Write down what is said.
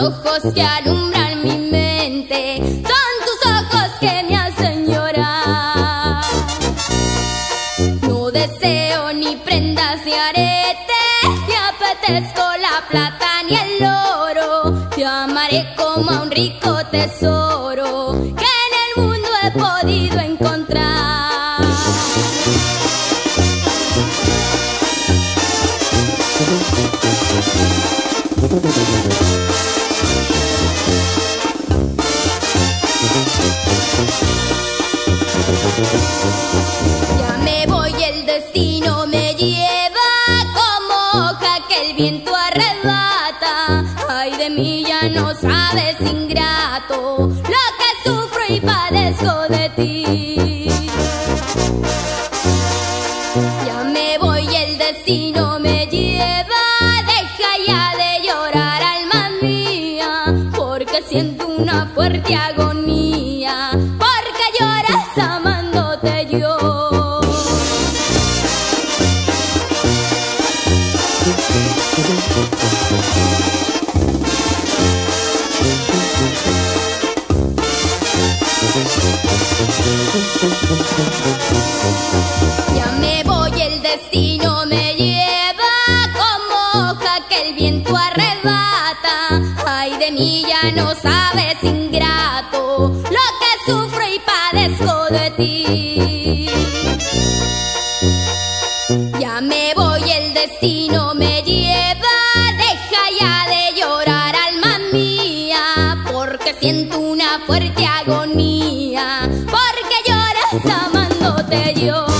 ojos que alumbran mi mente, son tus ojos que deseo ni prendas ni aretes, te apetezco la plata ni el oro. Te amaré como a un rico tesoro que en el mundo he podido encontrar. destino me lleva como hoja que el viento arrebata. Ay de mí ya no sabes, ingrato, lo que sufro y padezco de ti. Ya me voy, el destino me lleva, deja ya de llorar, alma mía, porque siento una fuerte agonía, Ya me voy, el destino me lleva como hoja que el viento arrebata. Ay de mí ya no sabes, ingrato, lo que sufro y padezco de ti. Me voy, el destino me lleva. Deja ya de llorar, alma mía, porque siento una fuerte agonía. Porque lloras amándote yo.